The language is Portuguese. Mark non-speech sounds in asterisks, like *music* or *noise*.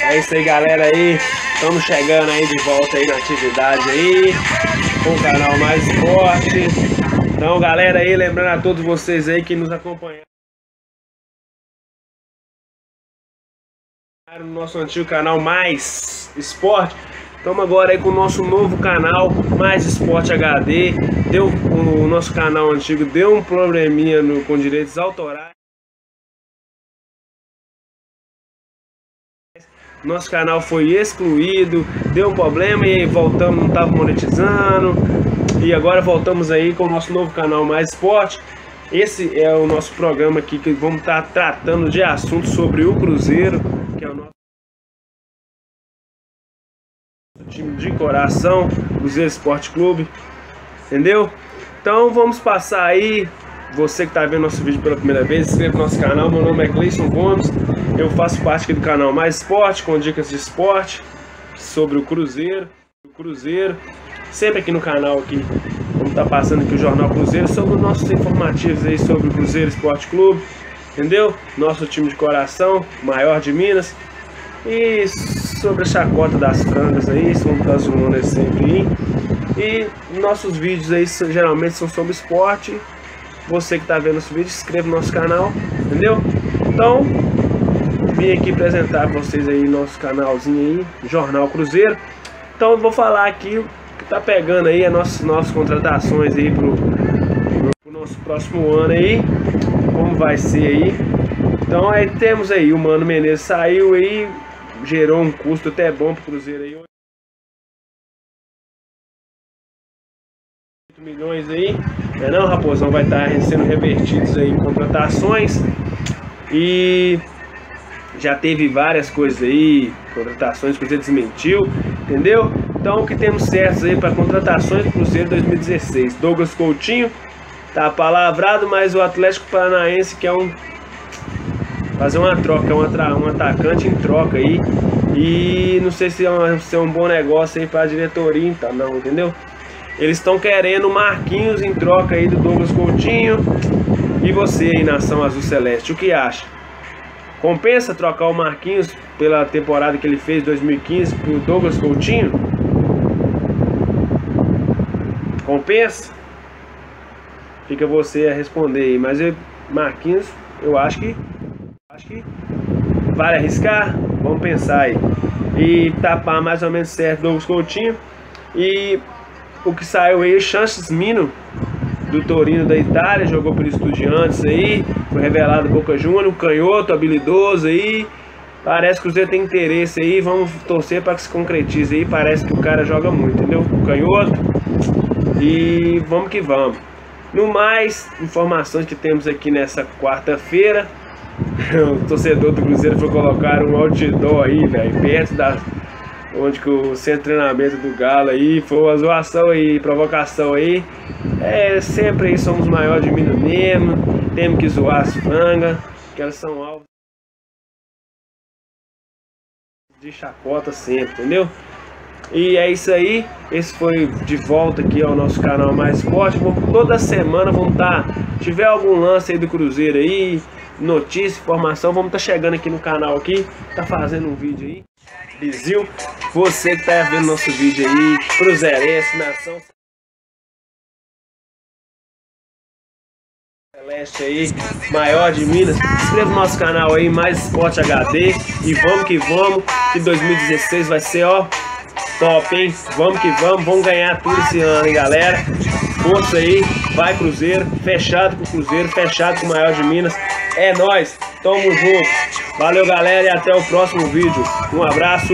É isso aí, galera aí. Estamos chegando aí de volta aí na atividade aí. Com o canal Mais Esporte. Então, galera aí, lembrando a todos vocês aí que nos acompanharam. No nosso antigo canal Mais Esporte. Estamos agora aí com o nosso novo canal Mais Esporte HD. Deu, o nosso canal antigo deu um probleminha no, com direitos autorais. Nosso canal foi excluído, deu um problema e voltamos, não estava monetizando. E agora voltamos aí com o nosso novo canal Mais Esporte. Esse é o nosso programa aqui que vamos estar tratando de assuntos sobre o Cruzeiro, que é o nosso time de coração, Cruzeiro Esporte Clube. Entendeu? Então vamos passar aí você que está vendo nosso vídeo pela primeira vez, inscreva no nosso canal. Meu nome é Gleison Gomes. Eu faço parte aqui do canal Mais Esporte, com dicas de esporte sobre o Cruzeiro. O Cruzeiro. Sempre aqui no canal aqui, vamos estar tá passando aqui o Jornal Cruzeiro sobre os nossos informativos aí sobre o Cruzeiro Esporte Clube. Entendeu? Nosso time de coração, maior de Minas. E sobre a chacota das frangas aí, vamos estar zoando sempre. E nossos vídeos aí geralmente são sobre esporte você que está vendo esse vídeo, inscreva no nosso canal, entendeu? Então, vim aqui apresentar para vocês aí nosso canalzinho aí, Jornal Cruzeiro. Então, vou falar aqui o que tá pegando aí as nossas novas contratações aí pro nosso próximo ano aí, como vai ser aí. Então, aí temos aí, o Mano Menezes saiu aí, gerou um custo até bom pro Cruzeiro aí. milhões aí, é não, Raposão vai estar sendo revertidos aí em contratações e já teve várias coisas aí, contratações que você desmentiu, entendeu? Então o que temos certos aí para contratações do Cruzeiro 2016, Douglas Coutinho tá palavrado, mas o Atlético Paranaense que é um fazer uma troca, um, um atacante em troca aí e não sei se é, um, se é um bom negócio aí para a diretoria, então não, entendeu? Eles estão querendo Marquinhos em troca aí do Douglas Coutinho. E você aí, Nação Azul Celeste, o que acha? Compensa trocar o Marquinhos pela temporada que ele fez 2015 pro Douglas Coutinho? Compensa? Fica você a responder aí. Mas eu, Marquinhos, eu acho que acho que vale arriscar. Vamos pensar aí. E tapar mais ou menos certo Douglas Coutinho. E o que saiu aí, Chances Mino, do Torino da Itália, jogou pelo Estudiantes aí, foi revelado Boca Juniors, canhoto, habilidoso aí. Parece que o Cruzeiro tem interesse aí, vamos torcer para que se concretize aí. Parece que o cara joga muito, entendeu? Canhoto. E vamos que vamos. No mais, informações que temos aqui nessa quarta-feira. *laughs* o torcedor do Cruzeiro foi colocar um outdoor aí, velho, perto da onde que o centro de treinamento do Galo aí foi uma zoação aí, provocação aí. É, sempre aí somos maiores de Minas mesmo, temos que zoar as frangas, que elas são alvos de chacota sempre, entendeu? E é isso aí, esse foi de volta aqui ao nosso canal Mais Forte. Toda semana vamos estar, tá, tiver algum lance aí do Cruzeiro aí, notícia, informação, vamos estar tá chegando aqui no canal aqui, tá fazendo um vídeo aí. Brasil, você que tá vendo nosso vídeo aí, Cruzeirense, Nação Celeste aí, maior de Minas, inscreva no nosso canal aí, mais Esporte HD e vamos que vamos, que 2016 vai ser ó, top hein, vamos que vamos, vamos ganhar tudo esse ano hein galera, força aí, vai Cruzeiro, fechado com o Cruzeiro, fechado com o maior de Minas, é nóis, tamo junto. Valeu, galera, e até o próximo vídeo. Um abraço.